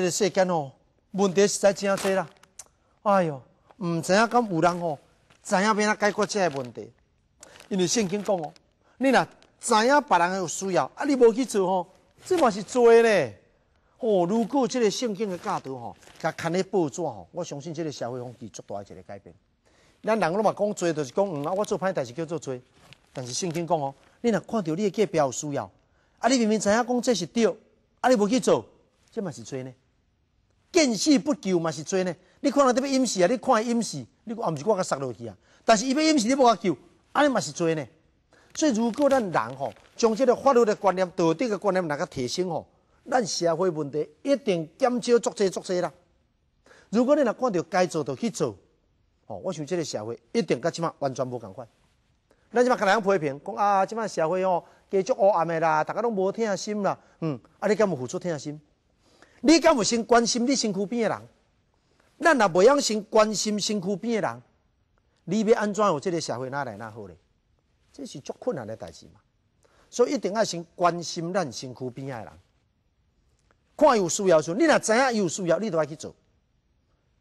这个世间哦，问题实在真多啦。哎哟，唔知影敢有人哦，知影要怎解决这个问题？因为圣经讲哦，你若知影别人有需要，啊，你无去做吼，这嘛是罪咧。哦，如果这个圣经的教导吼，甲看咧报纸吼，我相信这个社会风气足大一个改变。咱人拢嘛讲做，就是讲嗯啊，我做歹代志叫做做。但是圣经讲哦，你若看到你的隔壁有需要，啊，你明明知影讲这是对，啊，你无去做，这嘛是做呢？见死不救嘛是做呢？你看人特别隐视啊，你看隐视，你啊毋是我甲杀落去啊？但是伊要隐视，你无甲救，安尼嘛是做呢？所以如果咱人吼，将即个法律的观念、道德的观念，那个提升吼。咱社会问题一定减少足济足济啦。如果你若看到该做就去做，吼，我想即个社会一定甲即马完全无共款。咱即马甲人批评，讲啊，即马社会哦，加足黑暗的啦，大家拢无疼心啦。嗯，啊，你敢有付出疼心？你敢有先关心你身躯边的人？咱若袂晓先关心身躯边的人，你要安怎有这个社会哪来哪好咧？这是足困难的代志嘛。所以一定要先关心咱身躯边的人。看有需要时，你若知影有需要，你都要去做。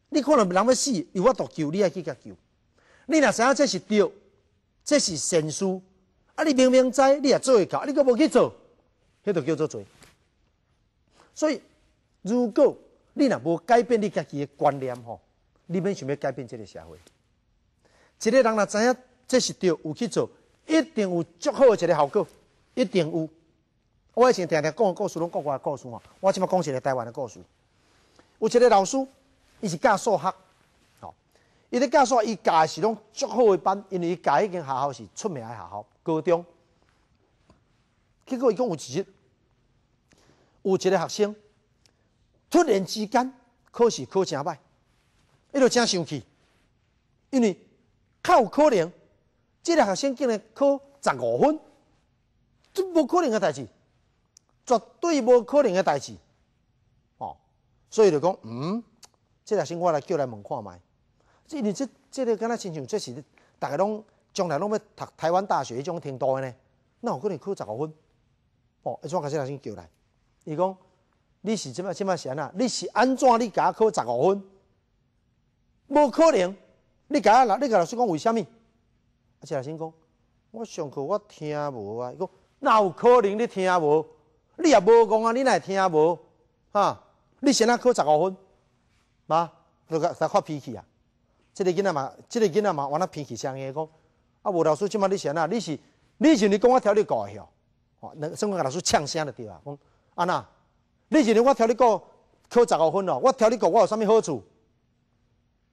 你可能人要死，有法度救，你要去甲救。你若知影这是对，这是善事，啊，你明明知，你也做会到，你阁无去做，迄就叫做罪。所以，如果你若无改变你家己的观念吼，你免想要改变这个社会。一个人若知影这是对，有去做，一定有足好的一个效果，一定有。我以前常常讲故事，拢国外的故事吼。我即摆讲一个台湾的故事。有一个老师，伊是教数学，吼。伊咧教数学，伊教是拢足好的班，因为伊教迄间学校是出名的学校，高中。结果伊讲有一日，有一个学生突然之间考试考真歹，伊就真生气，因为较有可能，这个学生竟然考十五分，这无可能诶代志。绝对无可能诶代志，哦，所以就讲，嗯，这学生我来叫来问看卖，即你这即个敢若亲像即是大家拢将来拢要读台湾大学迄种程度诶呢？那有可能考十五分？哦，一怎甲这学生叫来？伊讲，你是即摆即摆是安那？你是安怎你甲考十五分？无可能！你甲老你甲老师讲为虾米？啊，谢老师讲，我上课我听无啊，伊讲哪有可能你听无？你也无讲啊，你会听无？哈，你先啊考十五分，嘛，就甲发脾气啊！即个囡仔嘛，即个囡仔嘛，往那脾气上个讲，啊，吴老师即马你先啊，你是，你是你讲我调你教的吼，哦，那甚至老师呛声了对啊，讲啊那，你认为我调你讲考十五分咯，我调你讲我有啥物好处？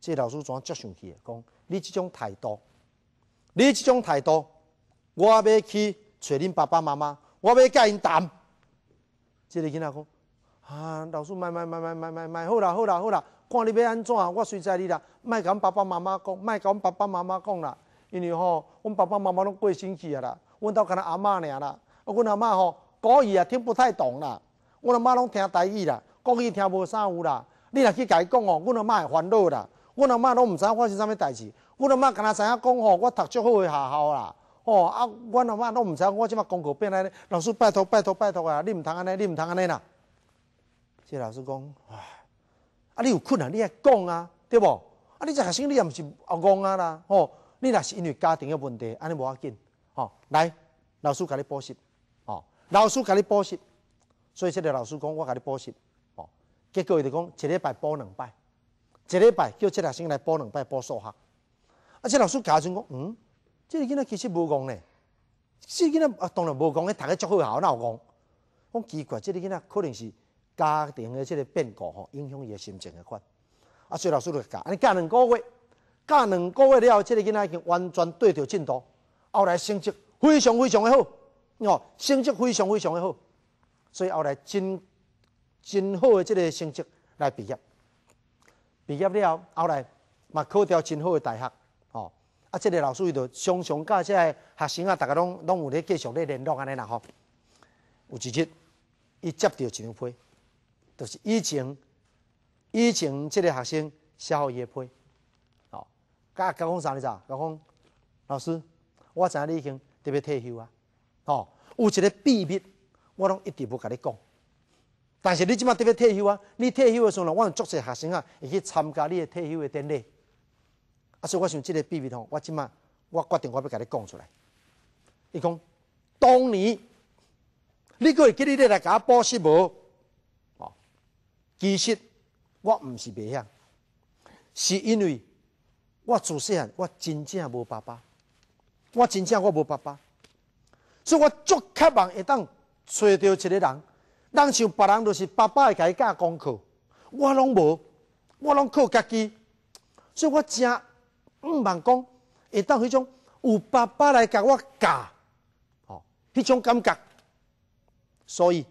这老师怎足生气啊？讲你这种态度，你这种态度，我要去找恁爸爸妈妈，我要甲因谈。这个囡仔讲，啊，老师，买买买买买买买，好啦好啦好啦，看你要安怎，我随在你啦，莫甲阮爸爸妈妈讲，莫甲阮爸爸妈妈讲啦，因为吼，阮爸爸妈妈拢过身去啊啦，阮兜干那阿嬷尔啦，啊，阮阿嬷吼，国语也听不太懂啦，阮阿嬷拢听台语啦，国语听无啥有啦，你若去甲伊讲哦，阮阿嬷会烦恼啦，阮阿嬷拢毋知影发生啥物代志，阮阿嬷干那知影讲吼，我读足好诶学校啦。哦啊，阮阿妈拢毋知，我即马功课变安尼，老师拜托拜托拜托啊！你毋通安尼，你毋通安尼啦。这老师讲，唉，啊，你有困难你爱讲啊，对无？啊，你这学生你也毋是恶戆啊啦，吼！你若是因为家庭的问题，安尼无要紧，吼！来，老师甲你补习，吼！老师甲你补习，所以这个老师讲，我甲你补习，吼！结果伊就讲，一礼拜补两摆，一礼拜叫这学生来补两摆补数学，啊，这老师家阵讲，嗯。这个囡仔其实无戆呢，这个囡仔啊当然无戆，伊读个足好校，哪有戆？我奇怪，这个囡仔可能是家庭的这个变故吼，影响伊的心情的款。啊，所以老师就教，安尼教两个月，教两个月了后，这个囡仔已经完全对着进度，后来成绩非常非常的好，哦，成绩非常非常的好，所以后来真真好的这个成绩来毕业，毕业了后来嘛考到真好的大学。啊，这个老师伊就常常甲这个学生啊，大家拢拢有咧继续咧联络安尼啦吼。有一日，伊接到一张批，就是以前以前这个学生写好伊的批，哦，甲甲讲啥呢？咋？甲讲老师，我知影你已经特别退休啊，哦，有一个秘密，我拢一直无甲你讲。但是你即马特别退休啊，你退休的时候，我有足侪学生啊会去参加你的退休的典礼。啊，所以我想即个秘密吼，我即马我决定我要甲你讲出来。伊讲，当年你个会记你咧来甲我补习无？哦，其实我毋是袂晓，是因为我自细汉我真正无爸爸，我真正我无爸爸，所以我足渴望会当找到一个人。人像别人，就是爸爸会甲伊教功课，我拢无，我拢靠家己，所以我真毋茫讲会当迄种有爸爸来甲我教，哦，迄种感觉。所以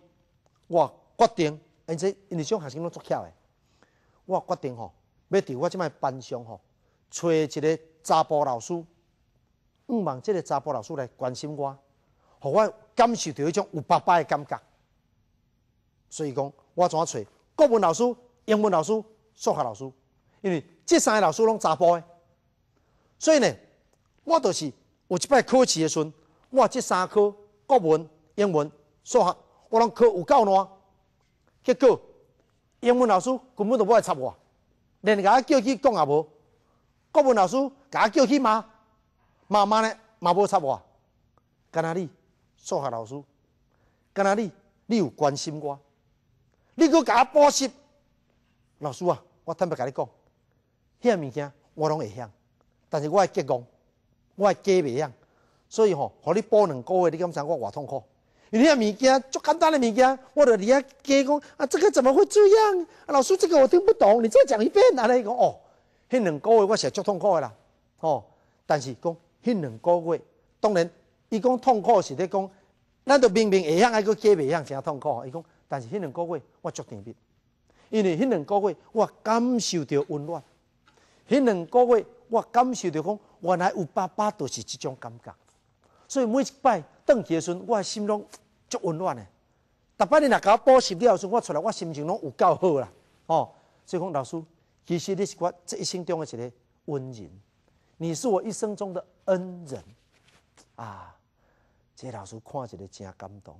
我决定，而且因为种学生拢足巧诶，我决定吼，要伫我即摆班上吼，找一个查甫老师，毋茫即个查甫老师来关心我，互我感受到迄种有爸爸诶感觉。所以讲，我怎啊找国文老师、英文老师、数学老师？因为这三个老师拢查甫的，所以呢，我就是有一摆考试的时阵，我这三科国文、英文、数学，我拢考有够烂。结果英文老师根本都无来插我，连甲我叫去讲也无。国文老师甲我叫去骂，骂骂呢嘛无插我。干哪里？数学老师，干哪里？你有关心我？你阁甲我补习，老师啊，我坦白甲你讲，遐物件我拢会晓，但是我会结功，我会加袂晓，所以吼，互你补两个月，你敢知我偌痛苦？因为遐物件足简单的物件，我著伫遐加讲啊，这个怎么会这样？啊，老师，这个我听不懂，你再讲一遍。啊，尼讲哦，迄两个月我是足痛苦的啦，哦，但是讲迄两个月，当然，伊讲痛苦是咧讲，咱著明明会晓，还搁加袂晓，真痛苦。伊讲。但是迄两个月我足甜蜜，因为迄两个月我感受到温暖，迄两个月我感受到讲原来有爸爸都是即种感觉，所以每一摆转去的时阵，我心中足温暖的。逐摆你若甲我补习了时，我出来我心情拢有够好啦，哦，所以讲老师，其实你是我这一生中的一个恩人，你是我一生中的恩人啊！这老师看一个真感动，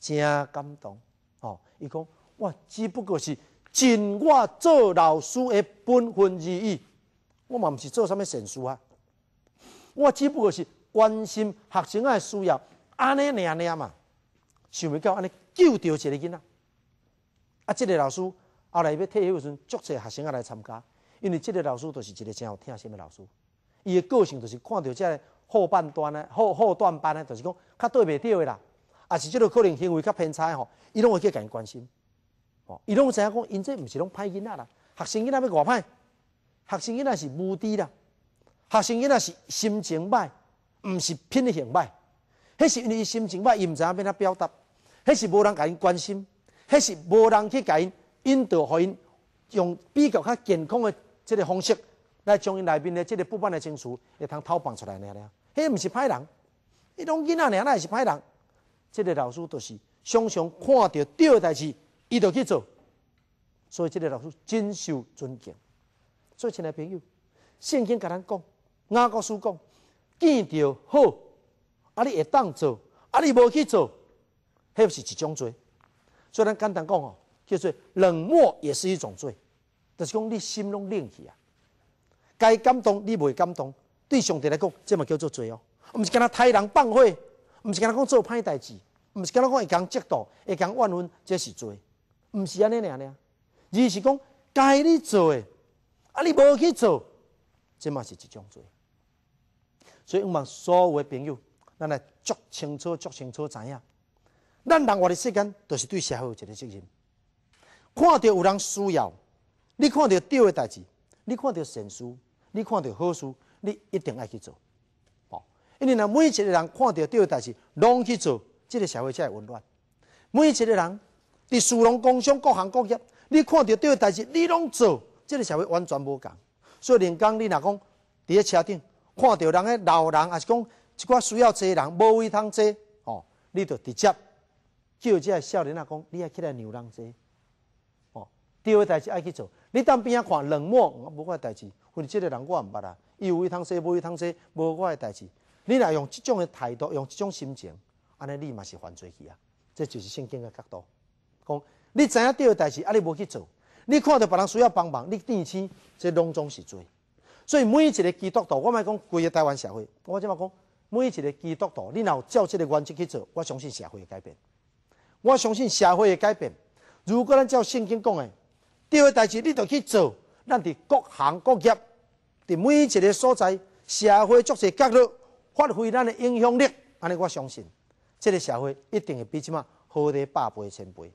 真感动。哦，伊讲我只不过是尽我做老师的本分而已，我嘛毋是做啥物善事啊。我只不过是关心学生的需要，安尼尔尔嘛，想袂到安尼救着一个囡仔。啊，即个老师后来要退休时阵，足侪学生啊来参加，因为即个老师就是一个真有听心的老师。伊的个性就是看到这个后半段呢，后后段班呢，就是讲较对袂到的啦。也是即个可能行为较偏差吼，伊拢会去甲因关心，哦，伊拢知影讲，因这毋是拢歹囡仔啦，学生囡仔要偌歹，学生囡仔是无知啦，学生囡仔是心情歹，毋是品行歹，迄是因为伊心情歹，伊毋知影要怎表达，迄是无人甲因关心，迄是无人去甲因引导，互因用比较较健康的即个方式来将因内面的即个不满的情绪会通透放出来尔尔，迄毋是歹人，迄种囡仔尔哪会是歹人？这个老师都是常常看到对的代志，伊就去做，所以这个老师真受尊敬。所以亲爱朋友，圣经甲咱讲，雅各书讲，见到好，啊你会当做，啊你无去做，迄毋是一种罪。所以咱简单讲哦，叫做冷漠也是一种罪，就是讲你心拢冷去啊，该感动你未感动，对上帝来讲，这嘛叫做罪哦，毋是干那杀人放火。毋是干那讲做歹代志，毋是干那讲会讲嫉妒，会讲怨恨，这是罪。毋是安尼尔尔，而是讲该你做的，啊你无去做，这嘛是一种罪。所以，望所有的朋友，咱来足清楚、足清楚知影，咱人活的世间，都是对社会有一个责任。看到有人需要，你看到对的代志，你看到善事，你看到好事，你一定爱去做。因为呢，每一个人看到对的代志，拢去做，这个社会才会温暖。每一个人伫事农工商各行各业，你看到对的代志，你拢做，这个社会完全无共。所以，连讲你若讲伫咧车顶看到人诶老人，还是讲一寡需要坐人无位通坐，哦，你就直接叫这个少年啊讲，你爱起来让人坐，哦，对的代志爱去做。你当边仔看冷漠，无我诶代志，或者这个人我毋捌啊，伊有位通说，无位通说，无我诶代志。你若用即种的态度，用即种心情，安尼你嘛是犯罪去啊！这就是圣经的角度。讲你知影对的代志，啊，你无去做，你看到别人需要帮忙，你垫钱，这拢总是罪。所以每一个基督徒，我莫讲规个台湾社会，我即嘛讲每一个基督徒，你若有照这个原则去做，我相信社会会改变。我相信社会会改变。如果咱照圣经讲的，对的代志你就去做，咱伫各行各业，伫每一个所在，社会各个角落发挥咱的影响力，安尼我相信，这个社会一定会比即马好得百倍千倍。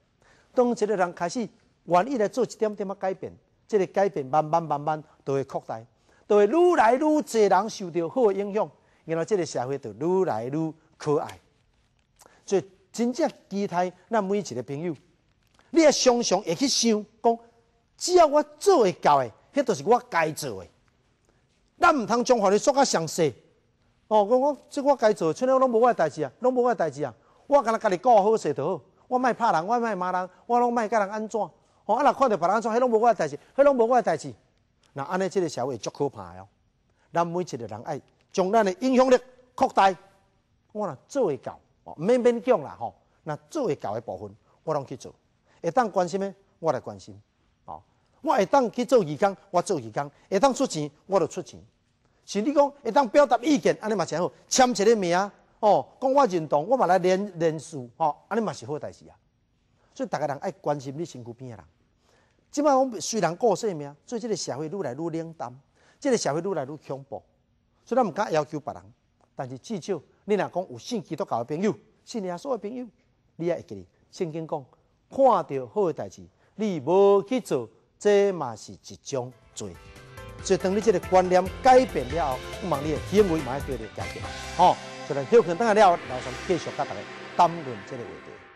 当一个人开始愿意来做一点点仔改变，这个改变慢慢慢慢都会扩大，都会愈来愈多人受到好的影响，然后这个社会就愈来愈可爱。所以真正期待咱每一个朋友，你也常常会去想，讲只要我做会到的，迄都是我该做的。咱毋通将法律说较详细。哦，我我即我该做，像了拢无我代志啊，拢无我代志啊，我干那家己顾好势就好。我莫拍人，我莫骂人，我拢莫甲人安怎？哦，啊！若看到别人安怎，迄拢无我代志，迄拢无我代志。那安尼，即个社会足可怕哦。咱每一个人爱将咱的影响力扩大。我若做会到，哦，免勉强啦吼。那做会到的部分，我拢去做。会当关心的，我来关心。哦，我会当去做义工，我做义工；会当出钱，我就出钱。是你讲会当表达意见，安尼嘛真好，签一个名。哦，讲我认同，我嘛来连连署，吼，安尼嘛是好代志啊。所以，逐个人爱关心你身躯边的人。即摆我虽然过性命，所以这个社会愈来愈冷淡，这个社会愈来愈恐怖。所以，咱毋敢要求别人，但是至少你若讲有信基督教的朋友，信耶稣的朋友，你也会记得圣经讲，看到好的代志，你无去做，这嘛是一种罪。所以，当你这个观念改变了后，不望你的行为嘛要跟着改变，吼。就来休息等下了，老三继续跟大家谈论这个话题。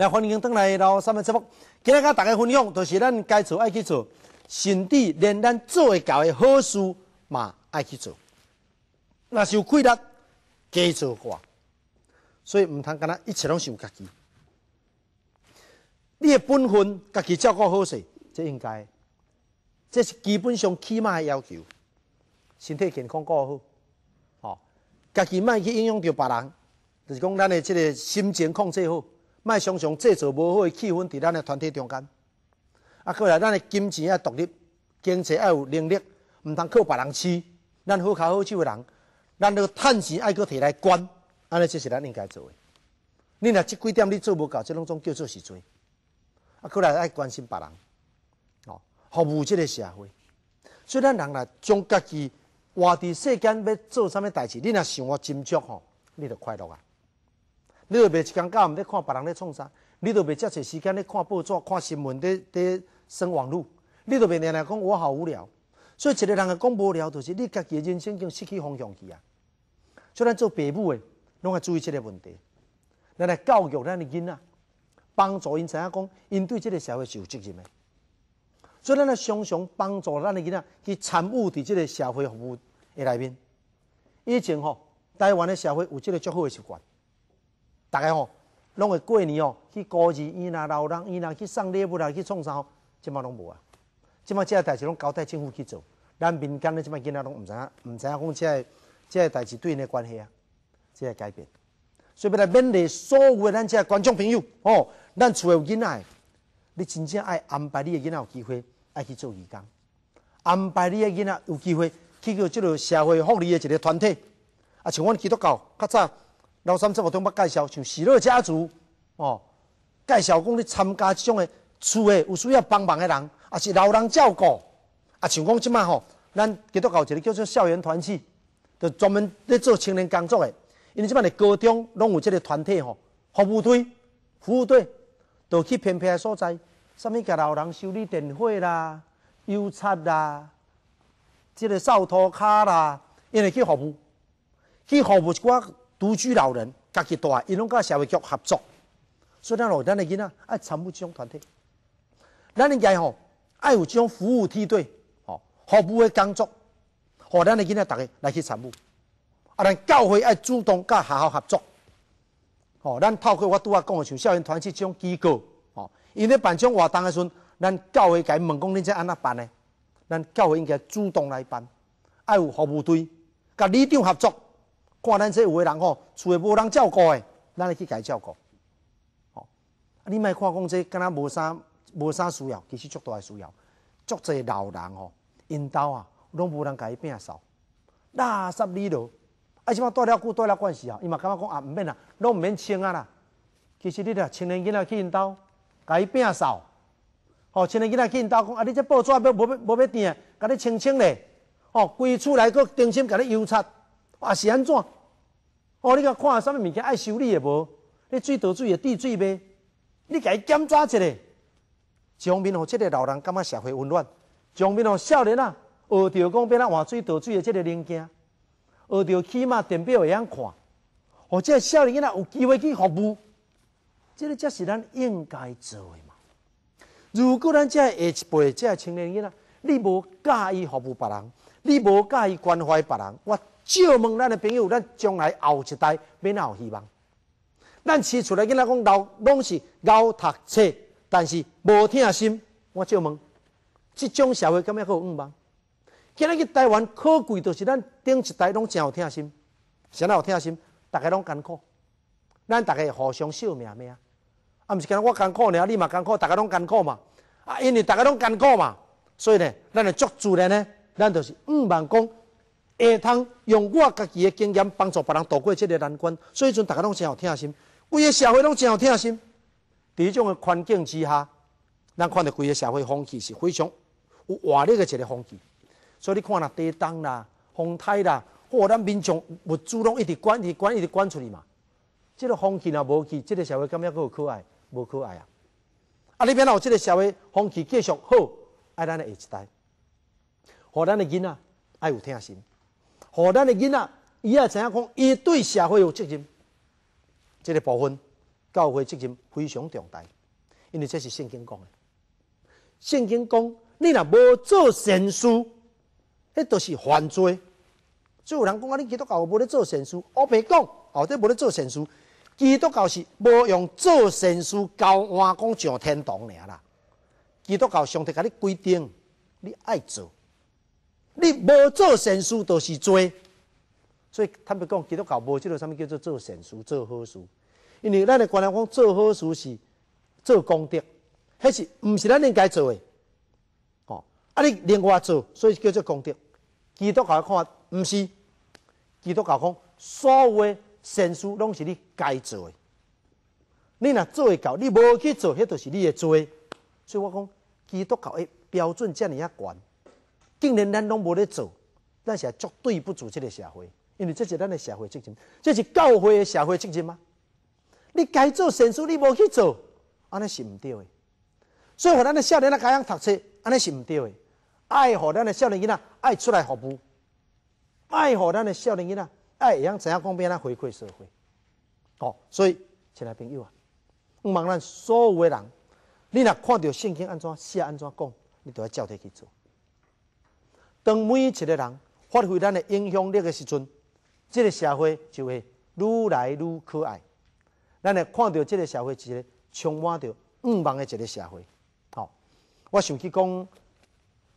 来，欢迎登来老三的节目，今日甲大家分享，就是咱该做爱去做。甚至连咱做会到的好事嘛爱去做，若是有气力加做话，所以毋通干那一切拢想家己。你的本分家己照顾好势，这应该，这是基本上起码的要求。身体健康顾好，吼，家己莫去影响到别人，就是讲咱的这个心情控制好，莫常常制造无好的气氛伫咱的团体中间。啊，过来，咱的金钱要独立，经济要有能力，毋通靠别人饲。咱好口好手的人，咱个趁钱爱搁摕来管，安尼这是咱应该做的。你若即几点你做无到，即拢总叫做是罪。啊，过来爱关心别人，哦，服务即个社会。所以咱人来将家己活伫世间要做啥物代志，你若想我斟酌吼，你就快乐啊。你都袂一工到毋咧看别人咧创啥。你都袂遮侪时间咧看报纸、看新闻、咧咧上网络，你都袂念念讲我好无聊。所以一个人个讲无聊，就是你家己人生已经失去方向去啊。所以咱做父母的，拢要注意即个问题。咱来教育咱的囡仔，帮助因知影讲，因对即个社会是有责任的。所以咱来常常帮助咱的囡仔去参与伫即个社会服务的内面。以前吼，台湾的社会有即个足好的习惯，大家吼。拢会过年哦，去孤儿院啦、老人院啦，去送礼物啦，去创啥？即马拢无啊！即马即个代志拢交代政府去做，咱民间的即马囡仔拢毋知影，毋知影讲即个即个代志对因的关系啊，即个改变。所以要来勉励所有的咱即个观众朋友哦，咱厝有囡仔，你真正爱安排你的囡仔有机会爱去做义工，安排你的囡仔有机会去到即个社会福利的一个团体，啊，像阮基督教较早。老三这部中捌介绍，像喜乐家族哦，介绍讲你参加即种诶厝诶有需要帮忙诶人，也是老人照顾，啊，像讲即卖吼，咱基督教一个叫做校园团契，就专门咧做青年工作的，因为即摆的高中拢有即个团体吼，服务队、服务队，都去偏僻诶所在，啥物甲老人修理电火啦、油漆啦、即个扫涂骹啦，因为去服务，去服务一寡。独居老人，家己大，伊拢甲社会局合作，所以咱咯，咱的囡仔爱参与这种团体。咱应该吼爱有这种服务梯队，吼服务的工作，互咱的囡仔逐个来去参与。啊，咱教会爱主动甲学校合作。哦，咱透过我拄啊讲的像校园团契这种机构，哦，因咧办这种活动的时阵，咱教会该问讲恁这安怎办呢？咱教会应该主动来办，爱有服务队，甲里长合作，看咱这有个人吼，厝诶无人照顾的，咱来去家照顾。哦，啊，你莫看讲这敢若无啥无啥需要，其实足大诶需要，足济老人吼，因兜啊，拢无人甲伊摒扫，垃圾里头。啊，即摆带了久带了惯势啊，伊嘛感觉讲啊，毋免啦，拢毋免清啊啦。其实你俩青年囡仔去因兜，甲伊摒扫，吼，青年囡仔去因兜讲啊，你这报纸要无要无要订，甲你清清咧，吼，规厝内佫重新甲你油擦，啊是安怎？哦，你甲看啥物物件爱修理诶无？你水倒水诶滴水袂？你甲伊检查一下，上面互即个老人感觉社会温暖，上面互少年啊学着讲变啊换水倒水诶即个零件。学着起码电表会晓看，或者少年囡仔有机会去服务，即个才是咱应该做诶嘛。如果咱这下一辈这青年囡仔，你无介意服务别人，你无介意关怀别人，我借问咱的朋友，咱将来后一代免有希望。咱生出来囡仔讲老拢是熬读册，但是无听心，我借问，这种社会敢要有希望？今日去台湾可贵，就是咱顶一代拢真有听心，谁哪有听心？大家拢艰苦，咱大家互相惜命命，啊，毋是讲我艰苦尔，你嘛艰苦，大家拢艰苦嘛。啊，因为大家拢艰苦嘛，所以呢，咱就足自然呢，咱就是毋望讲下通用我家己的经验帮助别人度过这个难关。所以，阵大家拢真有听心，规个社会拢真有听心。伫这种的环境之下，咱看到规个社会风气是非常有活力的一个风气。所以你看啦，地震啦、风台啦，或咱民众物资拢一直管、一直管、一直管出去嘛。这个风气若无去，这个社会敢要阁有可爱？无可爱啊！啊，你变有这个社会风气继续好，爱咱的下一代，互咱的囡仔爱有听心，互咱的囡仔伊也知影讲，伊对社会有责任。这个部分教会责任非常重大，因为这是圣经讲的。圣经讲，你若无做善事。迄都是犯罪，所以有人讲啊，你基督教无咧做善事，我白讲，哦，这无咧做善事。基督教是无用做善事交换讲上天堂尔啦。基督教上帝甲你规定，你爱做，你无做善事都是罪。所以坦白讲，基督教无即个啥物叫做做善事、做好事，因为咱的观念讲做好事是做功德，迄是毋是咱应该做的。啊！你另外做，所以叫做功德。基督教看法毋是，基督教讲所有的善事拢是你该做的。你若做会到，你无去做，迄就是你的罪。所以我讲基督教的标准遮尔啊悬，竟然咱拢无咧做，咱是绝对不足这个社会，因为这是咱的社会责任，这是教会的社会责任吗？你该做善事，你无去做，安尼是毋对的。所以，互咱的少年啊，家样读册，安尼是毋对的。爱互咱的少年囡仔爱出来服务，爱互咱的少年囡仔爱会晓怎样讲变啊回馈社会。哦，所以亲爱朋友啊，毋望咱所有的人，你若看到圣经安怎写安怎讲，你都要照体去做。当每一个人发挥咱的影响力的时阵，这个社会就会愈来愈可爱。咱会看到这个社会是一个充满着毋望的一个社会。我想起讲，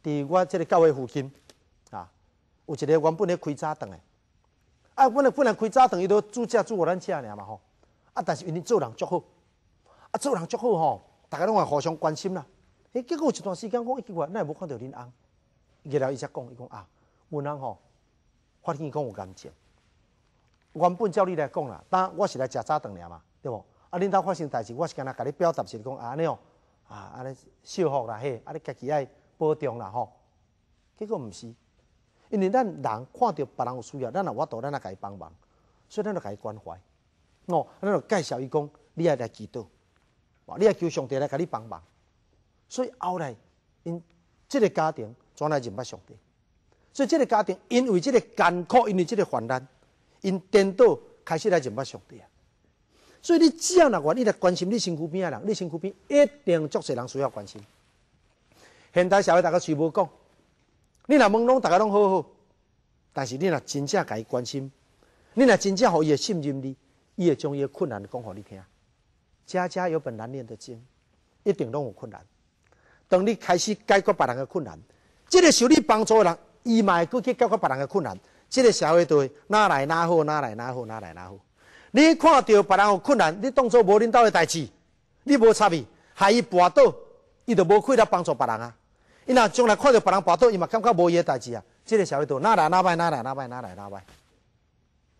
伫我这个教会附近啊，有一个原本咧开早顿的，啊，本来本来开早顿，伊都煮食煮互咱吃尔嘛吼，啊，但是因为做人足好，啊，做人足好吼，大家拢会互相关心啦。诶，结果有一段时间讲，伊奇怪，咱也无看到恁翁，日了伊才讲，伊讲啊，阮翁吼，发现讲有癌症。原本照你来讲啦，当我是来食早顿尔嘛，对无？啊，恁兜发生代志，我是干那甲你表达是讲啊，安尼哦。啊，安尼祝福啦嘿，啊，你家己爱保重啦吼。结果毋是，因为咱人看到别人有需要，咱也我度咱也甲伊帮忙，所以咱就甲伊关怀。哦，咱就介绍伊讲，你爱来祈祷，你爱求上帝来甲你帮忙。所以后来，因即个家庭转来认捌上帝。所以即个家庭因为即个艰苦，因为即个患难，因颠倒开始来认捌上帝啊。所以你只要若愿意来关心你身躯边的人，你身躯边一定足侪人需要关心。现代社会大家全部讲，你若问拢大家拢好好，但是你若真正甲伊关心，你若真正互伊会信任你，伊会将伊的困难讲互你听。家家有本难念的经，一定拢有困难。当你开始解决别人的困难，即个受你帮助的人，伊嘛会去解决别人的困难。即个社会就会哪来哪好，哪来哪好，哪来哪好。你看到别人有困难，你当作无恁兜的代志，你无插伊，害伊跋倒，伊就无亏了帮助别人啊。伊若将来看到别人跋倒，伊嘛感觉无伊的代志啊。即个社会就哪来哪歹，哪来哪歹，哪来哪歹。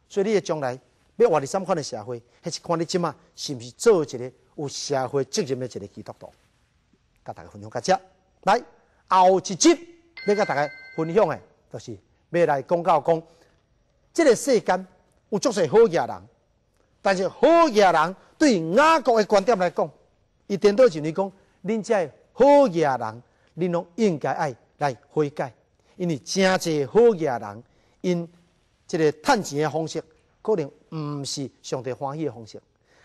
所以你的将来要活伫什款的社会，还是看你即马是毋是做一个有社会责任的一个基督徒。甲大家分享到遮，来后一集要甲大家分享的，就是要来讲到讲，这个世间有足侪好野人，但是好野人对雅各的观点来讲，伊颠倒认为讲，恁这好野人，恁拢应该爱来悔改，因为真侪好野人，因这个趁钱的方式，可能毋是上帝欢喜的方式，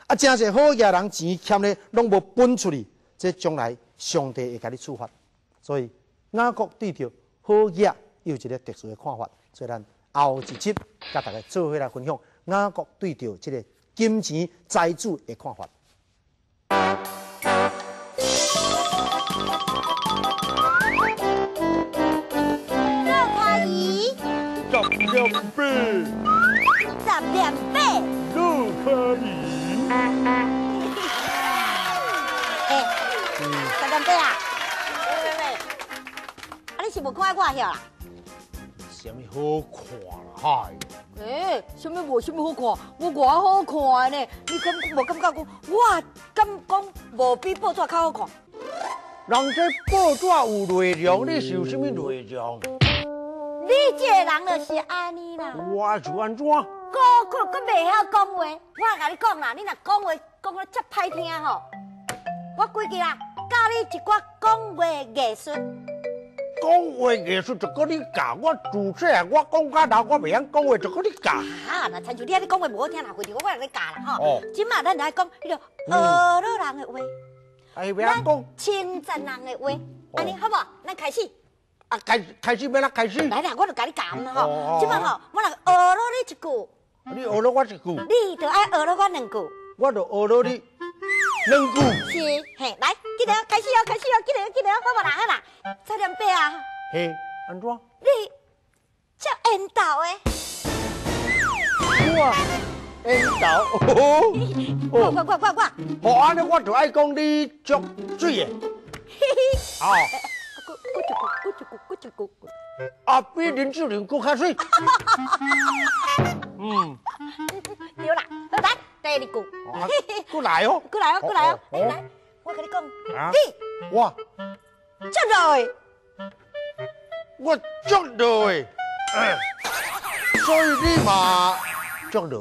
啊，真侪好野人钱欠咧，拢无分出去，这将来。上帝会甲你处罚，所以雅各对着好业有一个特殊的看法。所以咱后一集甲大家做伙来分享雅各对着这个金钱财主的看法。六块一，十两无看我遐啦？什么好看啦？嗨！诶，什么无什么好看？我偌好看呢？你感无感觉讲？我敢讲无比报纸较好看？人这报纸有内容，你是有什么内容？你这人就是安尼啦。我就安怎？个个个未晓讲话，我甲你讲啦，你若讲话讲得遮歹听吼，我规矩啦。教你一寡讲话艺术，讲话艺术就搁你教。我自细我讲甲老，我袂晓讲话，就搁你教。啊，那亲像你啊，你讲话无好听啦，回头我来你教啦吼。哦。今嘛咱来讲迄个俄罗人的话，哎，袂晓讲。亲赞人的话，安尼好无？咱开始。啊，开开始要哪开始？来啦，我就教你教啦吼。今嘛吼，我来学了你一句。你学了我一句。你就爱学了我两句。我就学了你。两句是嘿，来，记得开始哦，开始哦，记得记得，好无啦好啦，差点背啊。嘿，安怎？你叫缘投的。我缘投。我我我我我。哦，安尼我就爱讲你足水的。嘿嘿。哦。咕咕一咕，咕一咕，咕一咕。啊，比林志玲更较水。嗯。对啦，来。第二句，过来哦，过来哦，过来哦，来，我跟你讲，你我足累，我足累，所以你嘛足累。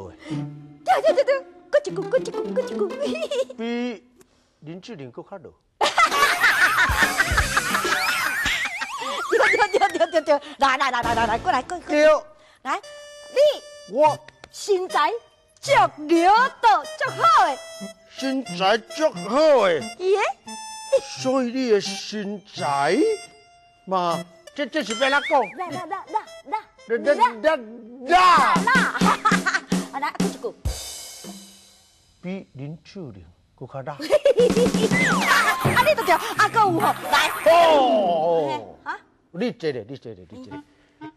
对对对对，过一句，过一句，过一句，比林志玲更较累。对对对对对对，来来来来来来，过来过来，来，你我身材。足了得，足好诶！身材足好诶！耶！所以你的身材嘛，这这是要哪讲？啦啦啦啦啦啦啦啦啦！哈哈哈！啊，来，继续讲。比林志玲更较大。啊，你都叫阿哥有吼，来。哦。啊？你这个，你这个，你这个。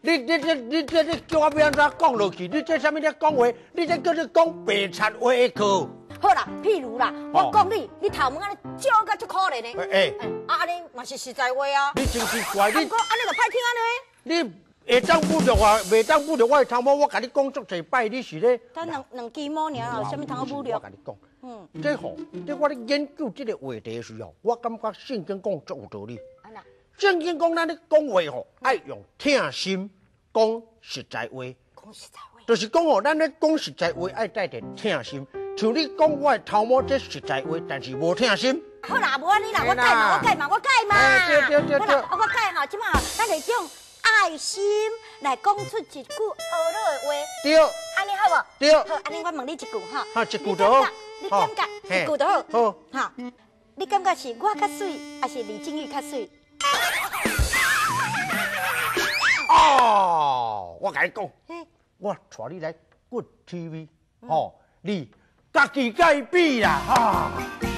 你你这你这你叫我要安怎讲落去？你这什么咧讲话？你这叫你讲白贼话的课？好啦，譬如啦，我讲你，你头毛安尼少甲足可怜的。哎，啊安尼嘛是实在话啊。你真奇怪，你安尼就歹听安尼。你会当不着我，未当不着我的头毛，我甲你讲足侪摆，你是咧？咱两两鸡毛尔啊，什么头毛不着？我甲你讲，嗯，这吼，这我咧研究这个话题的时候，我感觉圣经讲足有道理。圣经讲，咱咧讲话吼，爱用听心讲实在话。讲实在话，就是讲吼，咱咧讲实在话，爱带点听心。像你讲我的头毛这实在话，但是无听心。好啦，无安尼啦，我改嘛，我改嘛，我改嘛。对对对对。我改吼，即嘛，咱来用爱心来讲出一句好乐的话。对。安尼好无？对。好，安尼我问你一句哈。哈，一句就好。你感觉？一句就好。好。哈。你感觉是我较水，还是李金玉较水？哦，我甲你讲，我带你来 Good TV，哦，你家己改比啦，哈。